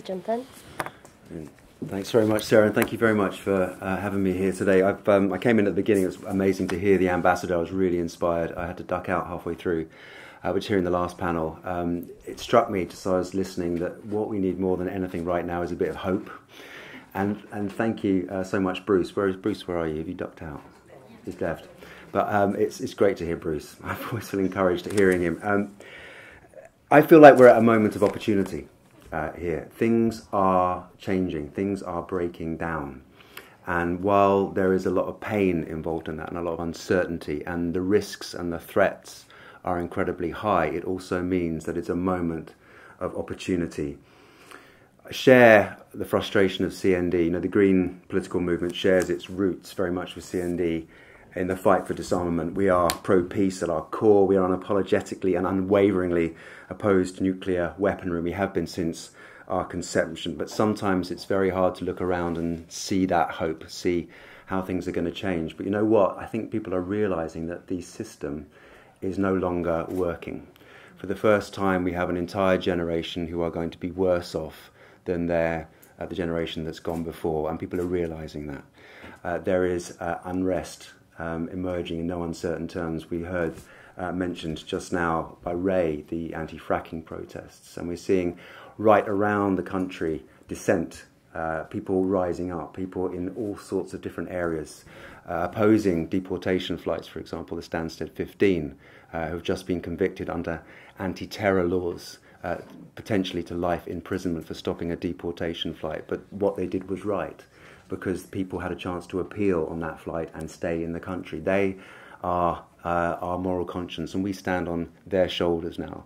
Jonathan. Thanks very much, Sarah, and thank you very much for uh, having me here today. Um, i came in at the beginning, it was amazing to hear the ambassador. I was really inspired. I had to duck out halfway through, uh, which in the last panel, um, it struck me just as I was listening that what we need more than anything right now is a bit of hope. And, and thank you uh, so much, Bruce. Where is Bruce? Where are you? Have you ducked out? He's left. But um, it's, it's great to hear Bruce. I always feel encouraged at hearing him. Um, I feel like we're at a moment of opportunity uh, here. Things are changing, things are breaking down. And while there is a lot of pain involved in that and a lot of uncertainty, and the risks and the threats are incredibly high, it also means that it's a moment of opportunity. Share the frustration of CND. You know, the Green political movement shares its roots very much with CND in the fight for disarmament. We are pro peace at our core. We are unapologetically and unwaveringly opposed to nuclear weaponry. We have been since our conception. But sometimes it's very hard to look around and see that hope, see how things are going to change. But you know what? I think people are realizing that the system is no longer working. For the first time, we have an entire generation who are going to be worse off than their, uh, the generation that's gone before, and people are realizing that. Uh, there is uh, unrest um, emerging in no uncertain terms. We heard uh, mentioned just now by Ray the anti fracking protests, and we're seeing right around the country dissent, uh, people rising up, people in all sorts of different areas. Uh, opposing deportation flights, for example, the Stansted 15, uh, who have just been convicted under anti terror laws, uh, potentially to life imprisonment for stopping a deportation flight. But what they did was right because people had a chance to appeal on that flight and stay in the country. They are uh, our moral conscience, and we stand on their shoulders now.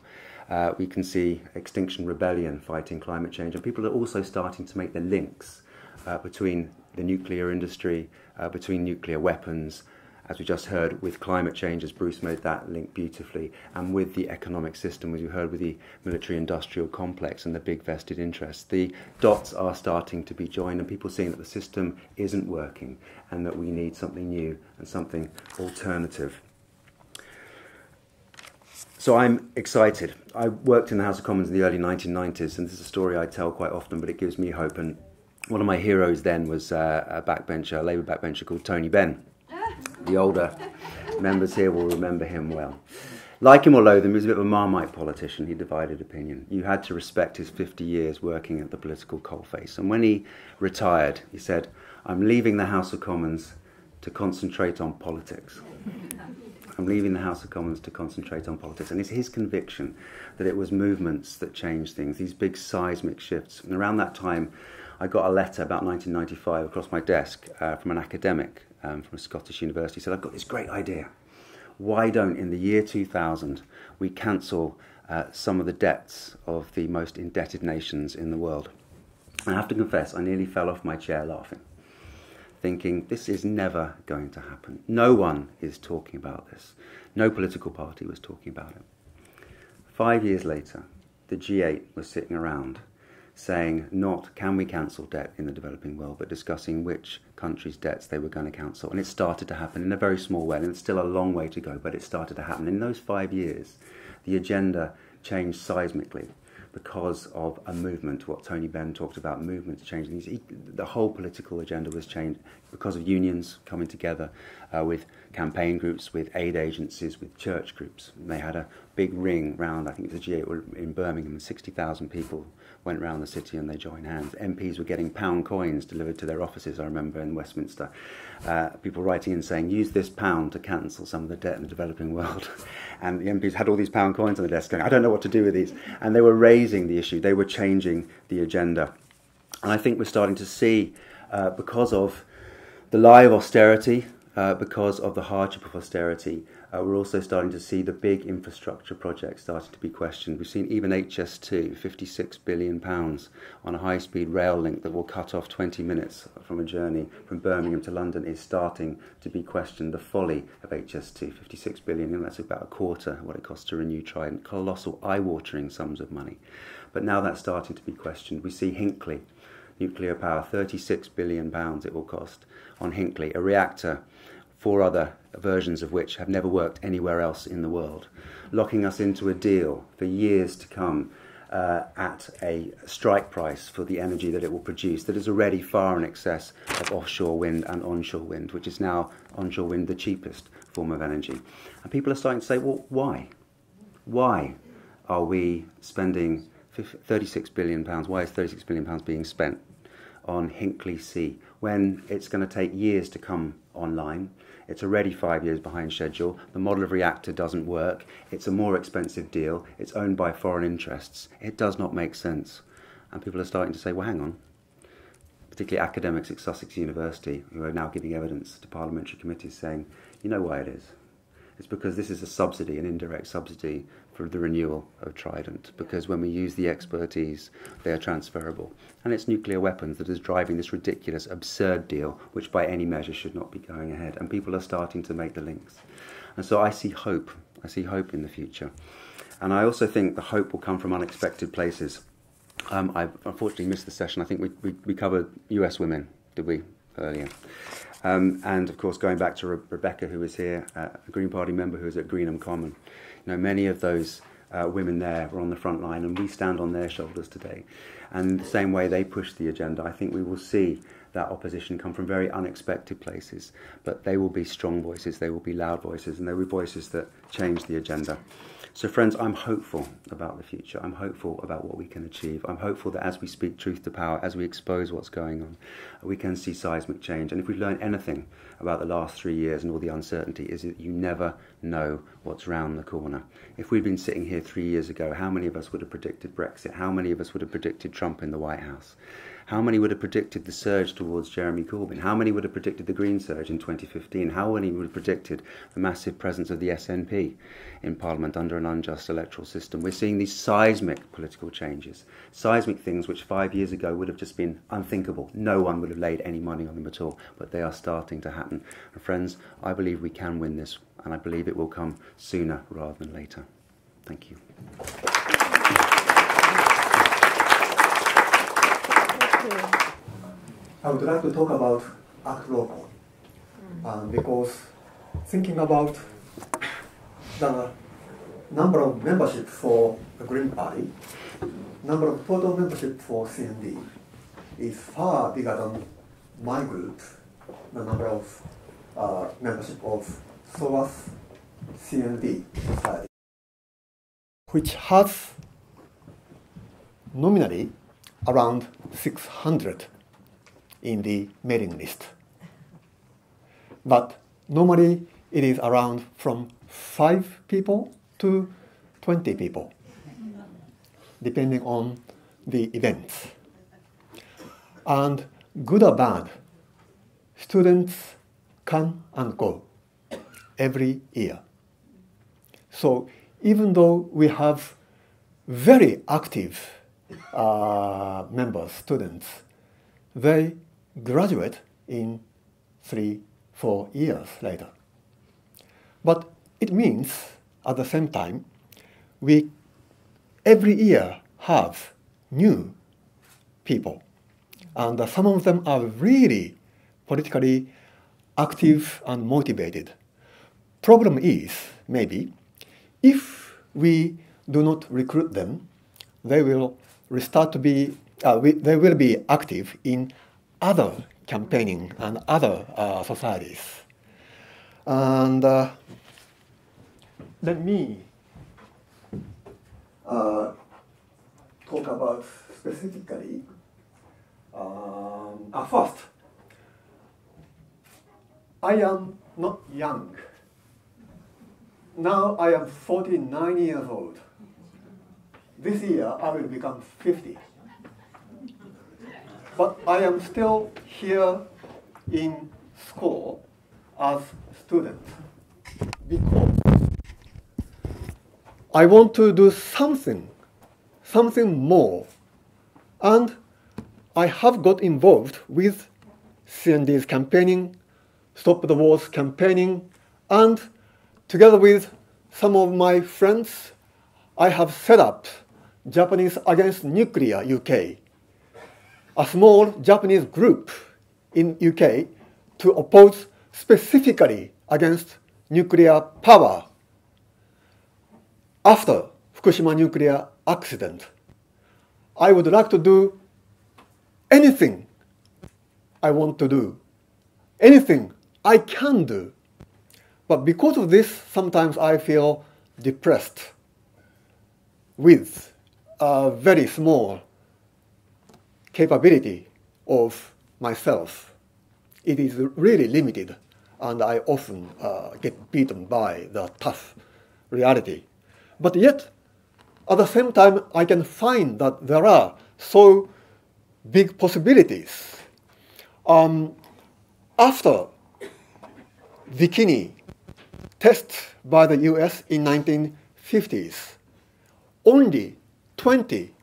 Uh, we can see Extinction Rebellion fighting climate change, and people are also starting to make the links uh, between the nuclear industry, uh, between nuclear weapons, as we just heard, with climate change, as Bruce made that link beautifully, and with the economic system, as you heard, with the military industrial complex and the big vested interests. The dots are starting to be joined, and people seeing that the system isn't working and that we need something new and something alternative. So I'm excited. I worked in the House of Commons in the early 1990s, and this is a story I tell quite often, but it gives me hope. And one of my heroes then was uh, a backbencher, a Labour backbencher called Tony Benn. The older members here will remember him well. Like him or loathe him, he was a bit of a marmite politician. He divided opinion. You had to respect his 50 years working at the political coalface. And when he retired, he said, I'm leaving the House of Commons to concentrate on politics. I'm leaving the House of Commons to concentrate on politics. And it's his conviction that it was movements that changed things, these big seismic shifts. And around that time, I got a letter about 1995 across my desk uh, from an academic um, from a Scottish university. Said, I've got this great idea. Why don't, in the year 2000, we cancel uh, some of the debts of the most indebted nations in the world? I have to confess, I nearly fell off my chair laughing, thinking, this is never going to happen. No one is talking about this. No political party was talking about it. Five years later, the G8 was sitting around saying not can we cancel debt in the developing world, but discussing which countries' debts they were going to cancel. And it started to happen in a very small way, and it's still a long way to go, but it started to happen. In those five years, the agenda changed seismically because of a movement, what Tony Benn talked about, movements changing. The whole political agenda was changed because of unions coming together uh, with campaign groups, with aid agencies, with church groups. And they had a big ring round, I think it was a G8 in Birmingham, 60,000 people went around the city and they joined hands. MPs were getting pound coins delivered to their offices, I remember, in Westminster. Uh, people writing in saying, use this pound to cancel some of the debt in the developing world. and the MPs had all these pound coins on the desk going, I don't know what to do with these. And they were raising the issue, they were changing the agenda. And I think we're starting to see, uh, because of the lie of austerity, uh, because of the hardship of austerity, uh, we're also starting to see the big infrastructure projects starting to be questioned. We've seen even HS2, £56 billion on a high speed rail link that will cut off 20 minutes from a journey from Birmingham to London is starting to be questioned. The folly of HS2, £56 billion, and that's about a quarter what it costs to renew Trident. Colossal, eye watering sums of money. But now that's starting to be questioned. We see Hinkley, nuclear power, £36 billion it will cost on Hinkley, a reactor four other versions of which have never worked anywhere else in the world, locking us into a deal for years to come uh, at a strike price for the energy that it will produce that is already far in excess of offshore wind and onshore wind, which is now onshore wind the cheapest form of energy. And people are starting to say, well, why? Why are we spending 36 billion pounds? Why is 36 billion pounds being spent on Hinkley C when it's going to take years to come online? It's already five years behind schedule. The model of reactor doesn't work. It's a more expensive deal. It's owned by foreign interests. It does not make sense. And people are starting to say, well, hang on. Particularly academics at Sussex University, who are now giving evidence to parliamentary committees saying, you know why it is. It's because this is a subsidy, an indirect subsidy for the renewal of Trident because when we use the expertise, they are transferable. And it's nuclear weapons that is driving this ridiculous, absurd deal, which by any measure should not be going ahead. And people are starting to make the links. And so I see hope. I see hope in the future. And I also think the hope will come from unexpected places. Um, I unfortunately missed the session. I think we, we, we covered US women, did we, earlier? Um, and of course, going back to Re- Rebecca, who was here, uh, a Green Party member who was at Greenham Common. You know, many of those uh, women there were on the front line, and we stand on their shoulders today. And the same way they push the agenda, I think we will see that opposition come from very unexpected places. But they will be strong voices, they will be loud voices, and they will be voices that change the agenda. So, friends, I'm hopeful about the future. I'm hopeful about what we can achieve. I'm hopeful that as we speak truth to power, as we expose what's going on, we can see seismic change. And if we've learned anything about the last three years and all the uncertainty, is that you never know what's round the corner. If we'd been sitting here three years ago, how many of us would have predicted Brexit? How many of us would have predicted Trump in the White House? How many would have predicted the surge towards Jeremy Corbyn? How many would have predicted the Green surge in 2015? How many would have predicted the massive presence of the SNP in Parliament under an unjust electoral system? We're seeing these seismic political changes, seismic things which five years ago would have just been unthinkable. No one would have laid any money on them at all, but they are starting to happen. And friends, I believe we can win this, and I believe it will come sooner rather than later. Thank you. I would like to talk about Act Local um, because thinking about the number of membership for the Green Party, number of total membership for CND is far bigger than my group, the number of uh, membership of SOAS CND society, which has nominally around 600 in the mailing list. But normally it is around from 5 people to 20 people, depending on the events. And good or bad, students come and go every year. So even though we have very active uh, members, students, they graduate in three, four years later. But it means at the same time, we every year have new people. And some of them are really politically active and motivated. Problem is, maybe, if we do not recruit them, they will restart to be, uh, we, they will be active in other campaigning and other uh, societies. And uh, let me uh, talk about specifically. Um, uh, first, I am not young. Now I am 49 years old. This year I will become 50. But I am still here in school as student because I want to do something, something more. And I have got involved with CND's campaigning, Stop the Wars campaigning, and together with some of my friends, I have set up Japanese Against Nuclear UK, a small Japanese group in UK to oppose specifically against nuclear power after Fukushima nuclear accident I would like to do anything I want to do, anything I can do. But because of this, sometimes I feel depressed with a very small capability of myself. It is really limited, and I often uh, get beaten by the tough reality. But yet, at the same time, I can find that there are so big possibilities. Um, after bikini test by the US in 1950s, only 20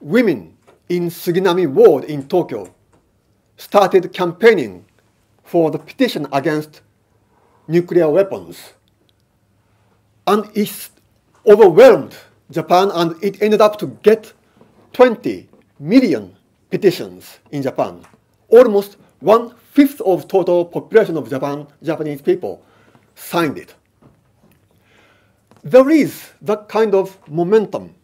women in Suginami Ward in Tokyo started campaigning for the petition against nuclear weapons. And it overwhelmed Japan and it ended up to get 20 million petitions in Japan. Almost one fifth of total population of Japan, Japanese people signed it. There is that kind of momentum.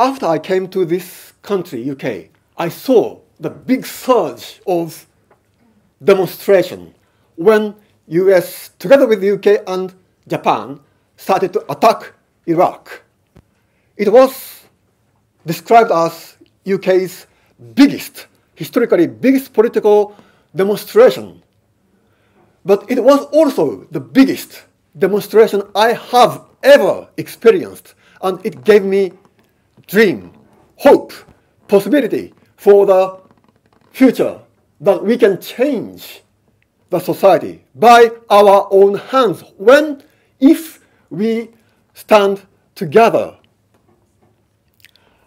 After I came to this country, UK, I saw the big surge of demonstration when US, together with UK and Japan, started to attack Iraq. It was described as UK's biggest, historically biggest political demonstration. But it was also the biggest demonstration I have ever experienced, and it gave me dream, hope, possibility for the future that we can change the society by our own hands when, if we stand together.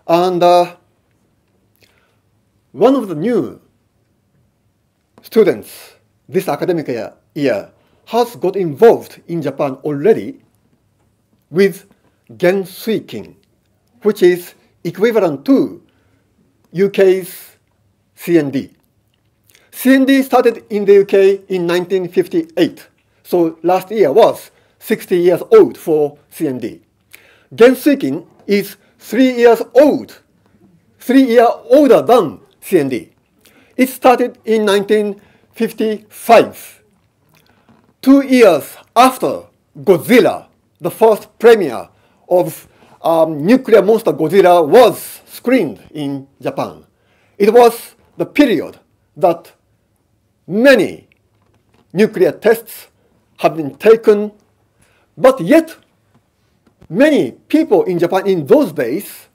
And uh, one of the new students this academic year, has got involved in Japan already with Gensuikin, which is equivalent to UK's CND. CND started in the UK in 1958, so last year was 60 years old for CND. Gensuikin is three years old, three years older than CND. It started in 1955, two years after Godzilla, the first premiere of um, nuclear monster Godzilla was screened in Japan. It was the period that many nuclear tests have been taken, but yet many people in Japan in those days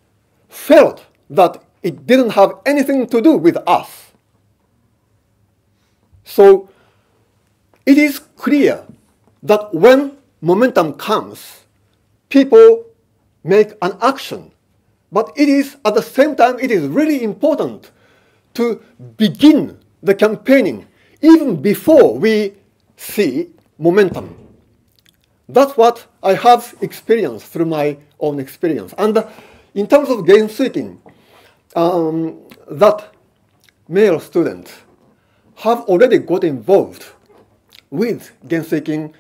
felt that it didn't have anything to do with us. So it is clear that when momentum comes, people make an action. But it is, at the same time, it is really important to begin the campaigning even before we see momentum. That's what I have experienced through my own experience. And in terms of Gensuikin, um, that male students have already got involved with Gensuikin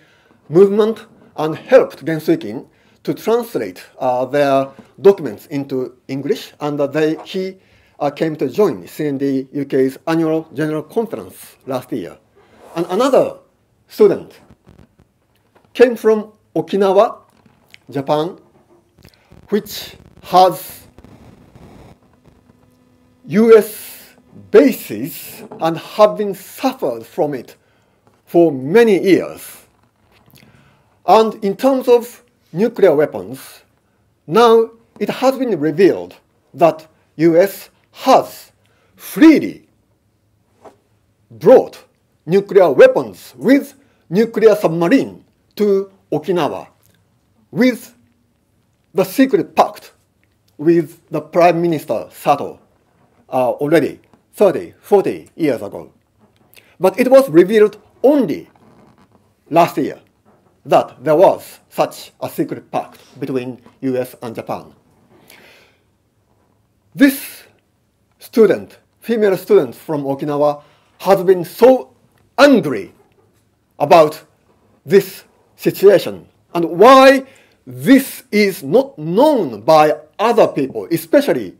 movement and helped Gensuikin to translate uh, their documents into English, and they, he uh, came to join CND UK's annual general conference last year. And another student came from Okinawa, Japan, which has US bases and have been suffered from it for many years. And in terms of nuclear weapons, now it has been revealed that US has freely brought nuclear weapons with nuclear submarine to Okinawa with the secret pact with the Prime Minister Sato uh, already 30, 40 years ago. But it was revealed only last year that there was such a secret pact between US and Japan. This student, female student from Okinawa, has been so angry about this situation and why this is not known by other people, especially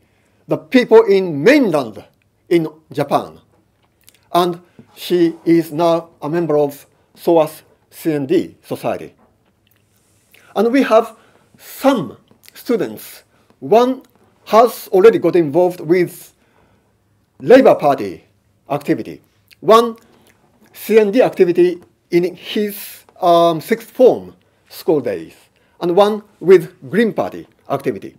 the people in mainland in Japan. And she is now a member of SOAS CND Society. And we have some students. One has already got involved with Labour Party activity. One CND activity in his um, sixth form school days, and one with Green Party activity.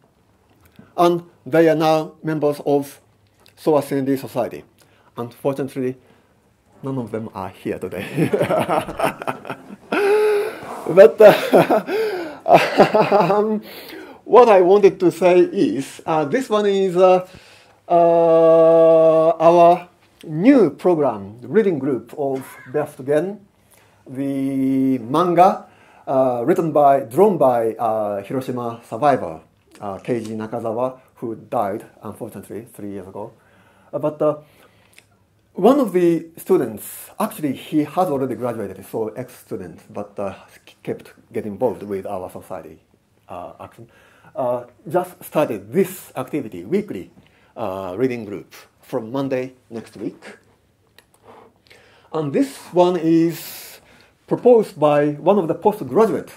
And they are now members of SOAS CND Society. Unfortunately, none of them are here today. but uh, um, what I wanted to say is uh, this one is uh, uh our new program, the reading group of Again, the manga uh, written by, drawn by uh, Hiroshima survivor Keiji Nakazawa, who died unfortunately three years ago. but one of the students, actually he has already graduated, so ex-student, but uh, kept getting involved with our society uh, action, uh, just started this activity, weekly uh, reading group from Monday next week. And this one is proposed by one of the postgraduate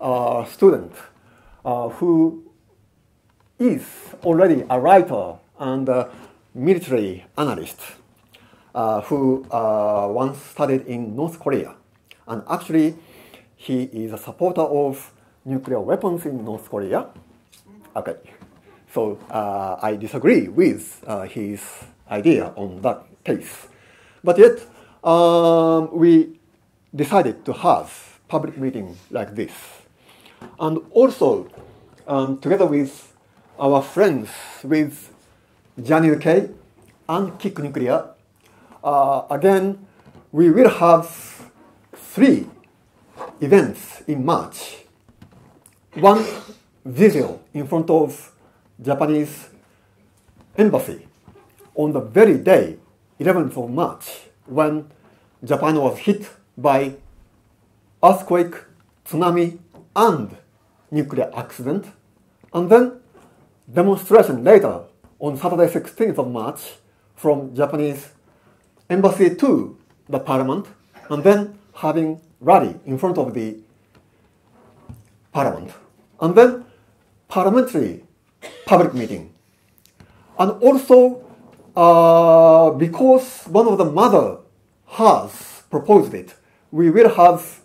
uh, students uh, who is already a writer and a military analyst who uh, once studied in North Korea. And actually, he is a supporter of nuclear weapons in North Korea. Okay, so uh, I disagree with uh, his idea on that case. But yet, um, we decided to have public meeting like this. And also, um, together with our friends with Jan UK and Kick Nuclear, uh, again, we will have three events in March. One video in front of Japanese embassy on the very day, 11th of March, when Japan was hit by earthquake, tsunami, and nuclear accident, and then demonstration later on Saturday 16th of March from Japanese embassy to the parliament, and then having rally in front of the parliament, and then parliamentary public meeting. And also, uh, because one of the mother has proposed it, we will have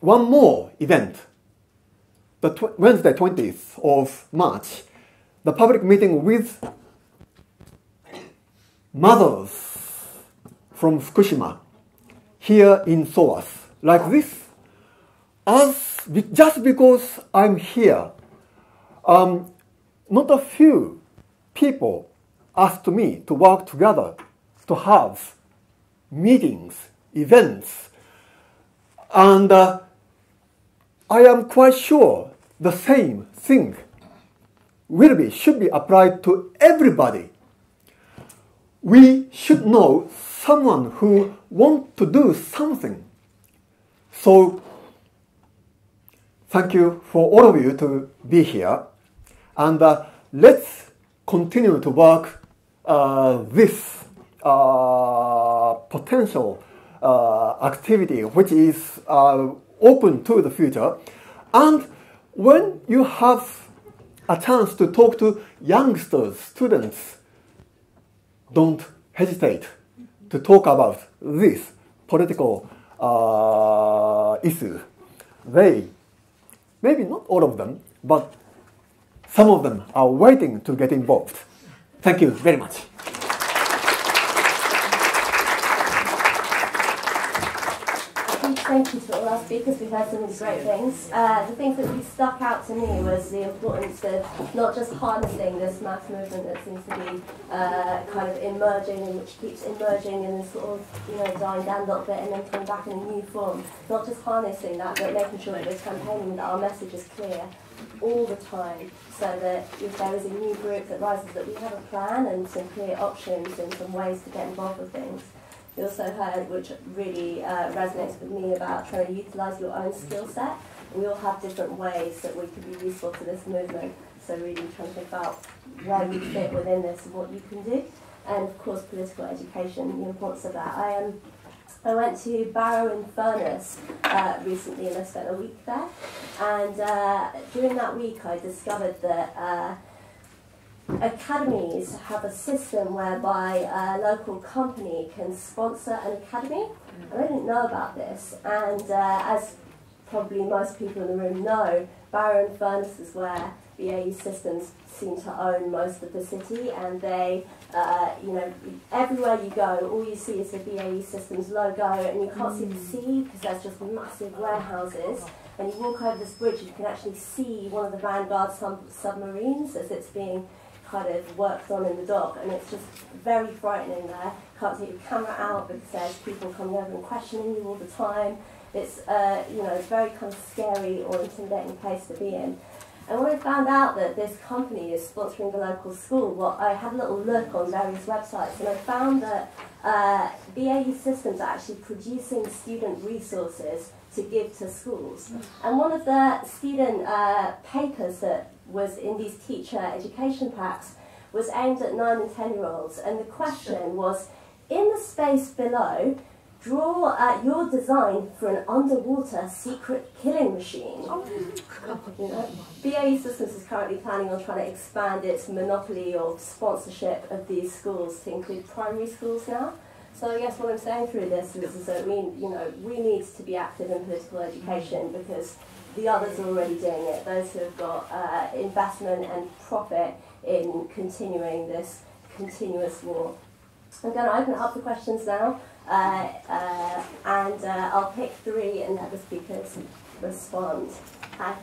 one more event, the tw- Wednesday 20th of March, the public meeting with mothers from Fukushima here in SOAS, like this. As just because I'm here, um, not a few people asked me to work together to have meetings, events, and uh, I am quite sure the same thing will be, should be applied to everybody. We should know someone who want to do something. So, thank you for all of you to be here. And uh, let's continue to work uh, this uh, potential uh, activity, which is uh, open to the future. And when you have a chance to talk to youngsters, students, don't hesitate to talk about this political uh, issue. They, maybe not all of them, but some of them are waiting to get involved. Thank you very much. Thank you to all our speakers. We've heard some great things. Uh, the things that really stuck out to me was the importance of not just harnessing this mass movement that seems to be uh, kind of emerging and which keeps emerging and sort of you know dying down a little bit and then coming back in a new form. Not just harnessing that, but making sure that we're campaigning that our message is clear all the time so that if there is a new group that rises that we have a plan and some clear options and some ways to get involved with things. We also heard, which really uh, resonates with me, about trying to utilise your own skill set. We all have different ways that we could be useful to this movement. So really trying to think about where you fit within this and what you can do. And of course, political education, the importance of that. I am. Um, I went to Barrow in Furness uh, recently and I spent a week there. And uh, during that week, I discovered that uh, academies have a system whereby a local company can sponsor an academy. And I didn't know about this. And uh, as probably most people in the room know, Barrow Furness is where BAE Systems seem to own most of the city, and they, uh, you know, everywhere you go, all you see is the BAE Systems logo, and you can't see the mm. sea because there's just massive warehouses. And you walk over this bridge, you can actually see one of the Vanguard sub submarines as it's being kind of worked on in the dock, and it's just very frightening there. Can't take your camera out because there's people coming over and questioning you all the time. It's, uh, you know, it's very kind of scary or intimidating place to be in. And when I found out that this company is sponsoring the local school, well, I had a little look on various websites and I found that uh, BAE Systems are actually producing student resources to give to schools. And one of the student uh, papers that was in these teacher education packs was aimed at 9 and 10 year olds. And the question was, in the space below, Draw uh, your design for an underwater secret killing machine. Oh. You know, BAE Systems is currently planning on trying to expand its monopoly of sponsorship of these schools to include primary schools now. So I guess what I'm saying through this is, is that we, you know, we need to be active in political education because the others are already doing it. Those who have got uh, investment and profit in continuing this continuous war. I'm going to open it up for questions now. Uh, uh, and uh, I'll pick three and let the speakers respond. Hi.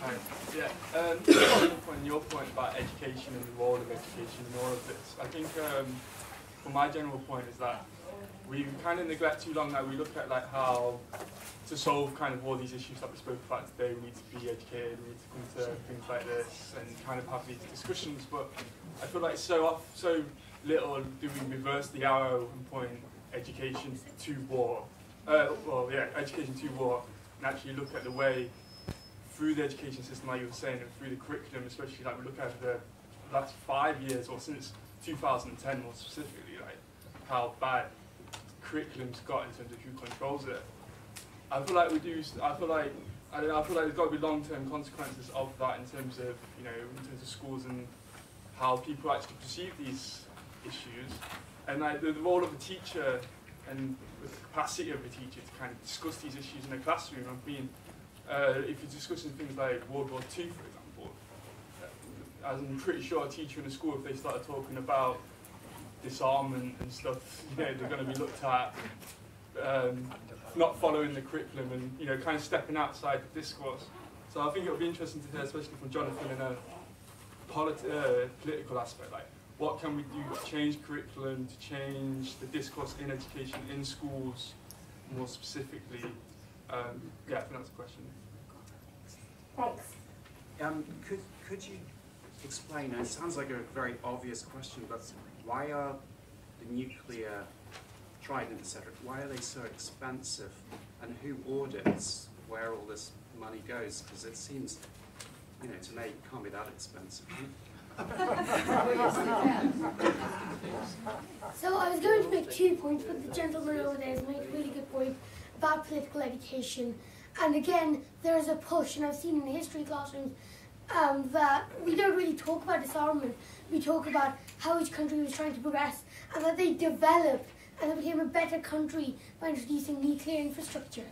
Hi. Yeah, um, on your point about education and the role of education in all of this, I think um, my general point is that we kind of neglect too long that we look at like how to solve kind of all these issues that we spoke about today, we need to be educated, we need to come to things like this and kind of have these discussions, but I feel like so off, so little do we reverse the arrow and point education to war, uh, well, yeah, education to war, and actually look at the way through the education system, like you were saying, and through the curriculum, especially like we look at the last five years, or since 2010 more specifically, how bad curriculum's got in terms of who controls it. I feel like we do. I feel like I, I feel like there's got to be long-term consequences of that in terms of you know in terms of schools and how people actually perceive these issues and like the, the role of a teacher and the capacity of a teacher to kind of discuss these issues in a classroom. I mean, uh, if you're discussing things like World War II, for example, uh, I'm pretty sure a teacher in a school, if they started talking about disarmament and stuff, you know, they're going to be looked at um, not following the curriculum and, you know, kind of stepping outside the discourse. So I think it'll be interesting to hear, especially from Jonathan, in a polit uh, political aspect, like what can we do to change curriculum, to change the discourse in education in schools more specifically? Um, yeah, I think that's a question. Thanks. Um, could, could you explain, it sounds like a very obvious question, but why are the nuclear Trident, etc., why are they so expensive and who audits where all this money goes? Because it seems, you know, to me, it can't be that expensive so I was going to make two points, but the gentleman over there has made a really good point about political education. And again, there is a push, and I've seen in the history classrooms um, that we don't really talk about disarmament. We talk about how each country was trying to progress, and that they developed and they became a better country by introducing nuclear infrastructure.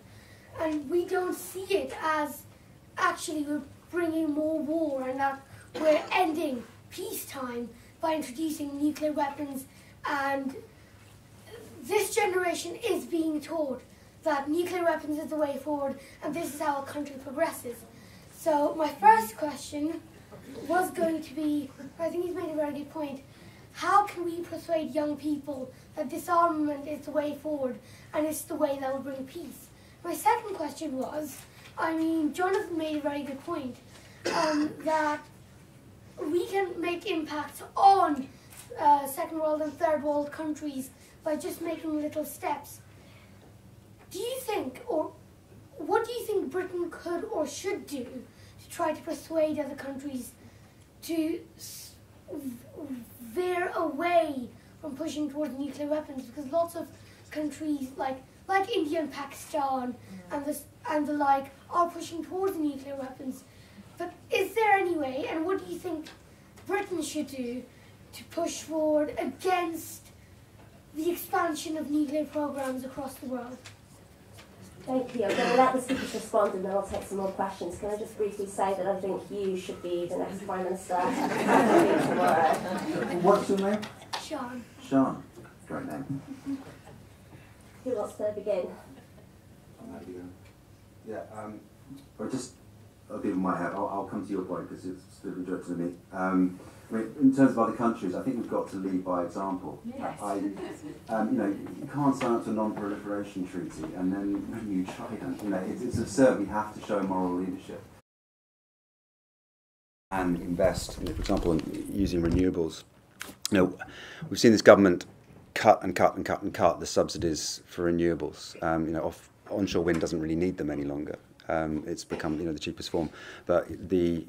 And we don't see it as actually we're bringing more war and that we're ending peacetime by introducing nuclear weapons and this generation is being taught that nuclear weapons is the way forward and this is how a country progresses. So my first question was going to be, I think he's made a very good point, how can we persuade young people that disarmament is the way forward and it's the way that will bring peace? My second question was, I mean, Jonathan made a very good point, um, that we can make impacts on uh, second world and third world countries by just making little steps. Do you think, or what do you think Britain could or should do try to persuade other countries to veer away from pushing towards nuclear weapons because lots of countries like like India and Pakistan and the and the like are pushing towards nuclear weapons. But is there any way, and what do you think Britain should do to push forward against the expansion of nuclear programs across the world? Thank you. I'm going to let the speakers respond and then I'll take some more questions. Can I just briefly say that I think you should be the next Prime Minister What's your name? Sean. Sean. Great name. Who wants to begin? Yeah, um, or just other people might have. I'll, I'll come to your point because it's specifically directed to me. Um, I mean, in terms of other countries, I think we've got to lead by example. Yes. I, um, you know, you can't sign up to a non-proliferation treaty and then you try it, you know, it's, it's absurd. We have to show moral leadership. And invest, you know, for example, in using renewables. You know, we've seen this government cut and cut and cut and cut the subsidies for renewables. Um, you know, off, onshore wind doesn't really need them any longer. Um, it's become you know the cheapest form, but the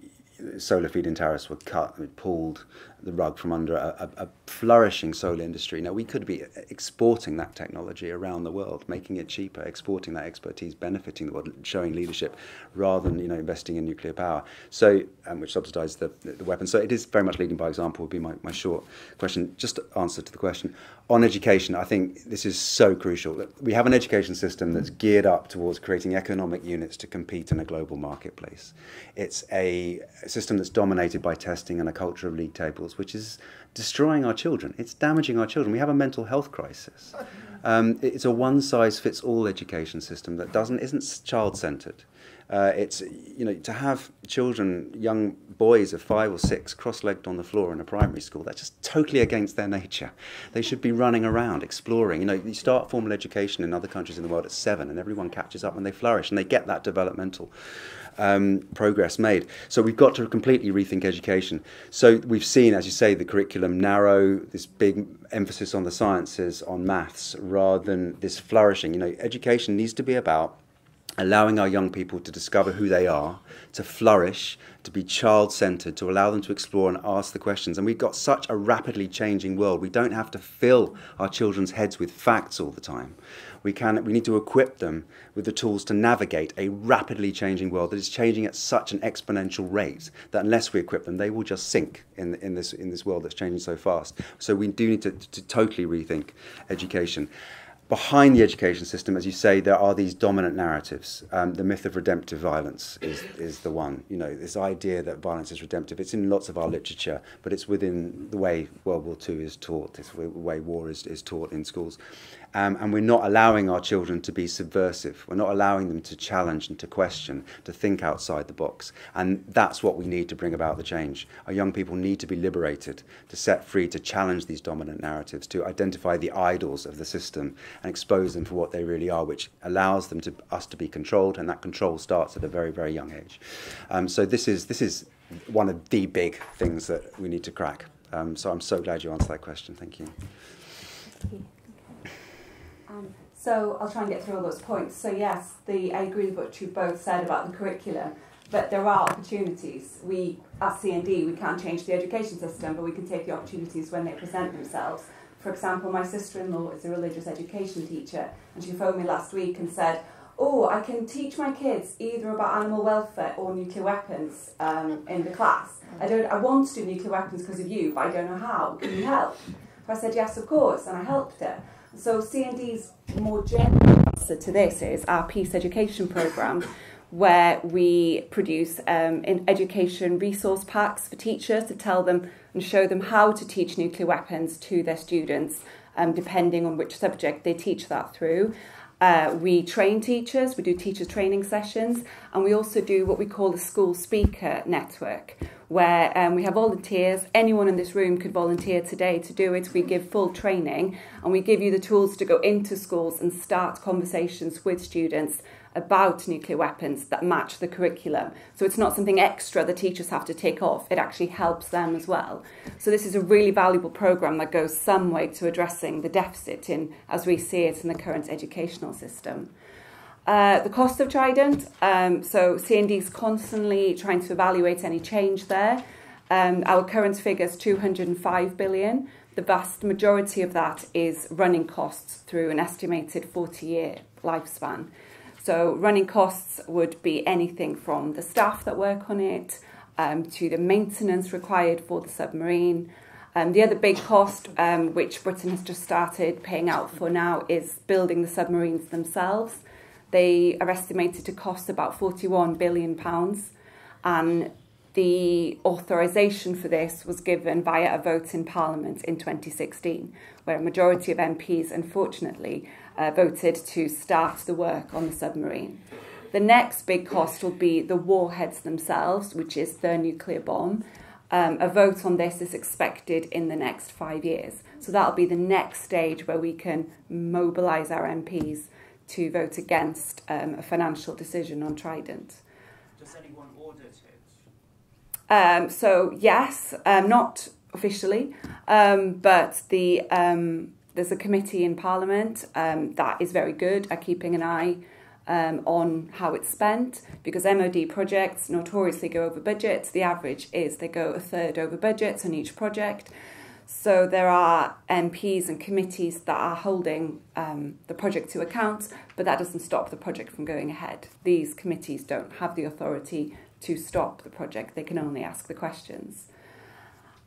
solar feed-in tariffs were cut, pulled the rug from under a, a, a, flourishing solar industry. Now, we could be exporting that technology around the world, making it cheaper, exporting that expertise, benefiting the world, showing leadership, rather than you know investing in nuclear power. So, um, which subsidises the, the, the weapons. So, it is very much leading by example. Would be my, my short question. Just answer to the question on education, I think this is so crucial. We have an education system that's geared up towards creating economic units to compete in a global marketplace. It's a system that's dominated by testing and a culture of league tables, which is destroying our children. It's damaging our children. We have a mental health crisis. Um, it's a one-size-fits-all education system that doesn't isn't child-centered. Uh, it's you know to have children, young boys of five or six, cross-legged on the floor in a primary school. That's just totally against their nature. They should be running around, exploring. You know, you start formal education in other countries in the world at seven, and everyone catches up when they flourish, and they get that developmental um, progress made. So we've got to completely rethink education. So we've seen, as you say, the curriculum narrow, this big emphasis on the sciences, on maths, rather than this flourishing. You know, education needs to be about allowing our young people to discover who they are, to flourish, to be child centered, to allow them to explore and ask the questions. And we've got such a rapidly changing world. We don't have to fill our children's heads with facts all the time. We, can, we need to equip them with the tools to navigate a rapidly changing world that is changing at such an exponential rate that unless we equip them, they will just sink in, in, this, in this world that's changing so fast. So we do need to, to totally rethink education behind the education system, as you say, there are these dominant narratives. Um, the myth of redemptive violence is, is the one. You know, this idea that violence is redemptive. It's in lots of our literature, but it's within the way World War II is taught, it's the way war is, is taught in schools. Um, and we're not allowing our children to be subversive. We're not allowing them to challenge and to question, to think outside the box. And that's what we need to bring about the change. Our young people need to be liberated, to set free, to challenge these dominant narratives, to identify the idols of the system and expose them for what they really are, which allows them to us to be controlled. And that control starts at a very, very young age. Um, so this is this is one of the big things that we need to crack. Um, so I'm so glad you answered that question. Thank you. Thank you. So I'll try and get through all those points. So yes, the, I agree with what you both said about the curriculum, but there are opportunities. We, at CND, we can't change the education system, but we can take the opportunities when they present themselves. For example, my sister-in-law is a religious education teacher, and she phoned me last week and said, oh, I can teach my kids either about animal welfare or nuclear weapons um, in the class. I don't. I want to do nuclear weapons because of you, but I don't know how. Can you help? So I said, yes, of course, and I helped her. So CND's more general answer to this is our peace education programme, where we produce um, in education resource packs for teachers to tell them and show them how to teach nuclear weapons to their students, um, depending on which subject they teach that through. Uh, we train teachers, we do teacher training sessions, and we also do what we call the school speaker network, where um, we have volunteers. Anyone in this room could volunteer today to do it. We give full training, and we give you the tools to go into schools and start conversations with students about nuclear weapons that match the curriculum. So it's not something extra the teachers have to take off, it actually helps them as well. So this is a really valuable programme that goes some way to addressing the deficit in, as we see it in the current educational system. Uh, the cost of Trident, um, so CND is constantly trying to evaluate any change there. Um, our current figure is 205 billion. The vast majority of that is running costs through an estimated 40 year lifespan. So, running costs would be anything from the staff that work on it um, to the maintenance required for the submarine. Um, the other big cost, um, which Britain has just started paying out for now, is building the submarines themselves. They are estimated to cost about £41 billion, and the authorisation for this was given via a vote in Parliament in 2016, where a majority of MPs, unfortunately, uh, voted to start the work on the submarine. The next big cost will be the warheads themselves, which is the nuclear bomb. Um, a vote on this is expected in the next five years. So that'll be the next stage where we can mobilise our MPs to vote against um, a financial decision on Trident. Does anyone audit it? Um, so yes, um, not officially, um, but the um, there's a committee in Parliament um, that is very good at keeping an eye um, on how it's spent because MOD projects notoriously go over budget. The average is they go a third over budget on each project. So there are MPs and committees that are holding um, the project to account, but that doesn't stop the project from going ahead. These committees don't have the authority to stop the project, they can only ask the questions.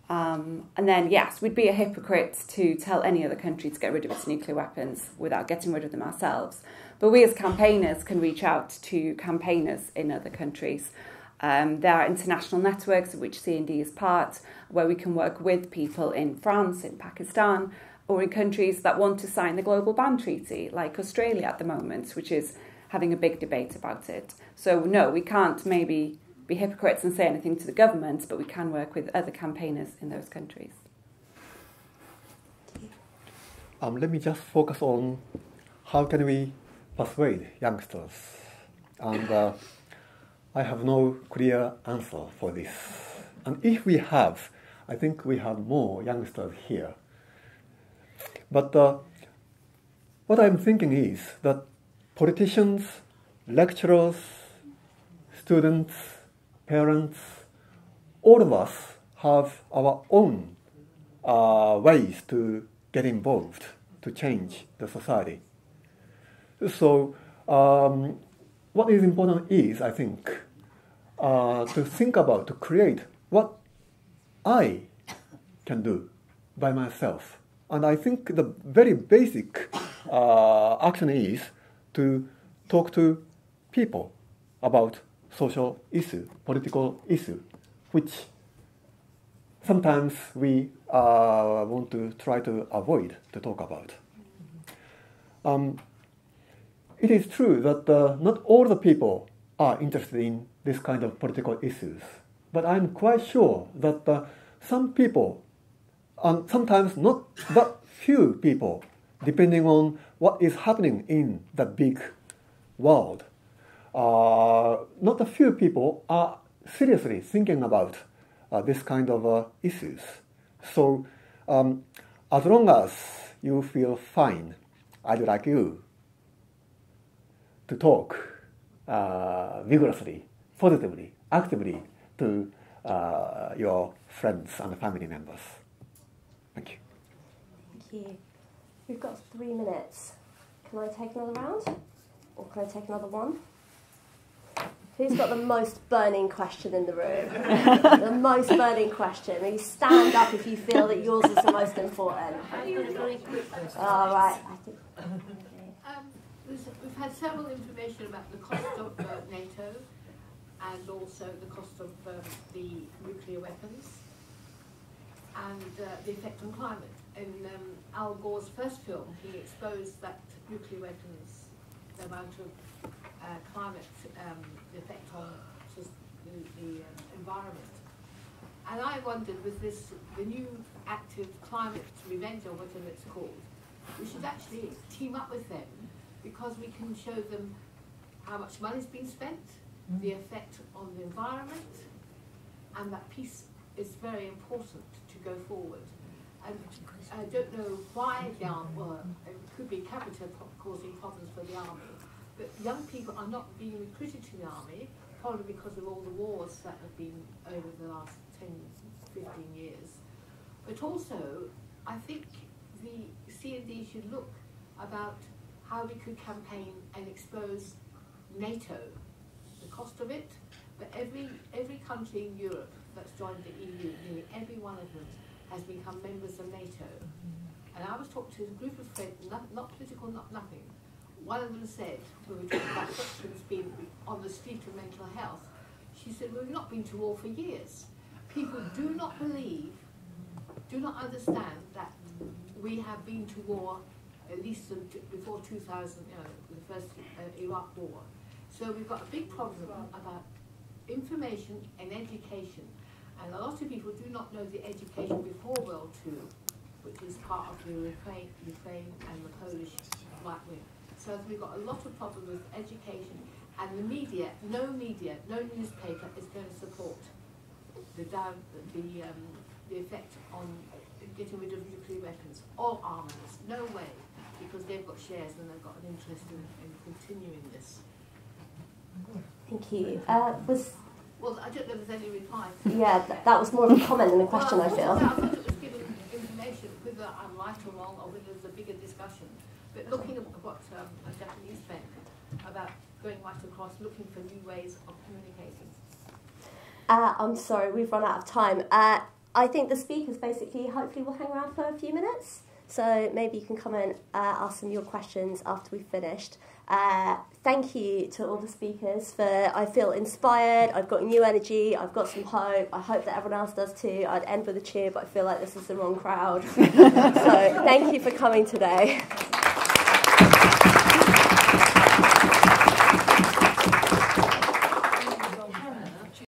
Um, and then, yes, we'd be a hypocrite to tell any other country to get rid of its nuclear weapons without getting rid of them ourselves. But we as campaigners can reach out to campaigners in other countries. Um, there are international networks of which CND is part, where we can work with people in France, in Pakistan, or in countries that want to sign the Global Ban Treaty, like Australia at the moment, which is having a big debate about it. So, no, we can't maybe be hypocrites and say anything to the government, but we can work with other campaigners in those countries. Um, let me just focus on how can we persuade youngsters. And uh, I have no clear answer for this. And if we have, I think we have more youngsters here. But uh, what I'm thinking is that politicians, lecturers, students, parents, all of us have our own uh, ways to get involved to change the society. So, um, what is important is, I think, uh, to think about, to create what I can do by myself. And I think the very basic uh, action is to talk to people about social issue, political issue, which sometimes we uh, want to try to avoid to talk about. Um, it is true that uh, not all the people are interested in this kind of political issues, but I'm quite sure that uh, some people, and sometimes not that few people, depending on what is happening in the big world, uh, not a few people are seriously thinking about uh, this kind of uh, issues. So, um, as long as you feel fine, I'd like you to talk uh, vigorously, positively, actively to uh, your friends and family members. Thank you. Thank you. We've got three minutes. Can I take another round? Or can I take another one? Who's got the most burning question in the room? the most burning question. Maybe stand up if you feel that yours is the most important. All right. Um, we've had several information about the cost of uh, NATO and also the cost of um, the nuclear weapons and uh, the effect on climate. In um, Al Gore's first film, he exposed that nuclear weapons, the amount of uh, climate um, effect on just the, the um, environment. And I wondered with this, the new active climate revenge or whatever it's called, we should actually team up with them because we can show them how much money's been spent, mm. the effect on the environment, and that piece is very important to go forward. And I don't know why the army, well, it could be capital causing problems for the army, but young people are not being recruited to the army, probably because of all the wars that have been over the last 10, 15 years. But also, I think the CND should look about how we could campaign and expose NATO, the cost of it, but every, every country in Europe that's joined the EU, nearly every one of them has become members of NATO. Mm-hmm. And I was talking to a group of friends, not, not political, not nothing. One of them said, we were talking about Russians being on the street of mental health, she said, we've not been to war for years. People do not believe, do not understand that we have been to war at least before 2000, you know, the first uh, Iraq war. So we've got a big problem about information and education. And a lot of people do not know the education before World War II, which is part of the Ukraine, Ukraine and the Polish right wing. So we've got a lot of problems with education and the media, no media, no newspaper is going to support the down, the, um, the effect on getting rid of nuclear weapons or armaments. No way, because they've got shares and they've got an interest in, in continuing this. Thank you. Uh, was well, I don't know if there's any reply. Yeah, th that was more of a comment than a question, well, I feel. I thought it was giving information, whether I'm right or wrong, or whether there's a bigger discussion. But looking at what um, a Japanese meant about going right across, looking for new ways of communicating. Uh, I'm sorry, we've run out of time. Uh, I think the speakers basically hopefully will hang around for a few minutes. So maybe you can come and uh, ask some of your questions after we've finished. Uh, thank you to all the speakers for I feel inspired, I've got new energy, I've got some hope. I hope that everyone else does too. I'd end with a cheer, but I feel like this is the wrong crowd. so thank you for coming today.